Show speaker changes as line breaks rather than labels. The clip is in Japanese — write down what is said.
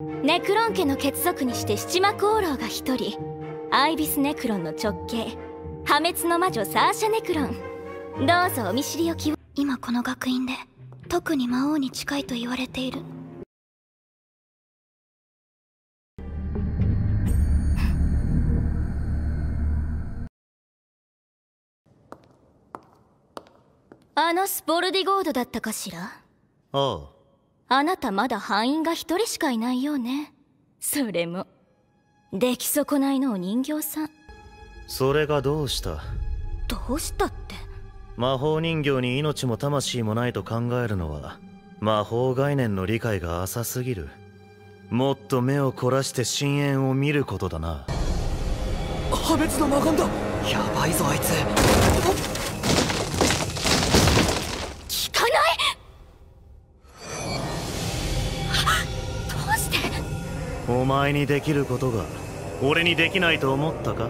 ネクロン家の血族にして七魔功労が一人。アイビス・ネクロンの直系。破滅の魔女サーシャ・ネクロン。どうぞお見知りおきを。
今この学院で特に魔王に近いと言われている。
あのスポルディゴードだったかしら？
ああ
あなたまだ班員が一人しかいないようね。それも。出来損ないのお人形さん。
それがどうした？
どうしたって？
魔法人形に命も魂もないと考えるのは魔法概念の理解が浅すぎる。もっと目を凝らして深淵を見ることだな。
破滅の魔眼だ。やばいぞあいつ
お前にできることが俺にできないと思ったか？